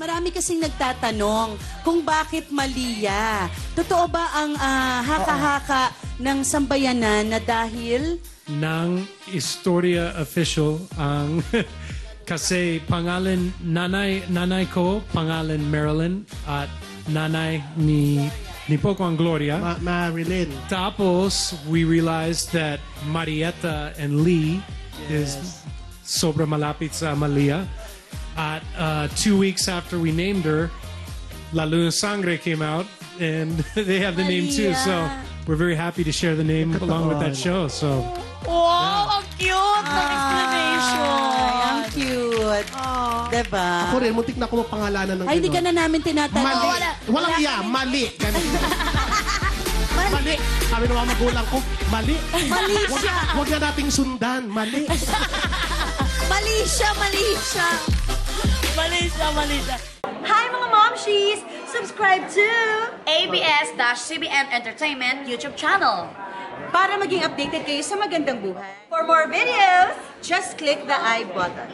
Marami kasing nagtatanong kung bakit Malia. Totoo ba ang ah, haka-haka ng sambayanan na dahil ng Historia Official ang kasi pangalan nanay nanay ko pangalan Marilyn at nanay ni ni Poco ang Gloria. Ma- Marilyn. Tapos we realized that Marietta and Lee is sobra malapit sa Malia. At uh, two weeks after we named her, La Luna Sangre came out and they have the name too. So we're very happy to share the name along with that show. So Wow, ang cute ng explanation. Ay, ang cute. Diba? Ako rin, muntik na ako mapangalanan ng Ay, hindi ka na namin tinatanong. Mali. Wala. Walang iya, mali. Ganun. mali. Sabi ng mga magulang ko, mali. Mali Wag, siya. wag na nating sundan, mali. Mali siya, mali siya. Mali siya, mali siya. Hi mga momshies! Subscribe to ABS-CBN Entertainment YouTube channel. para maging updated kayo sa magandang buhay. For more videos, just click the I button.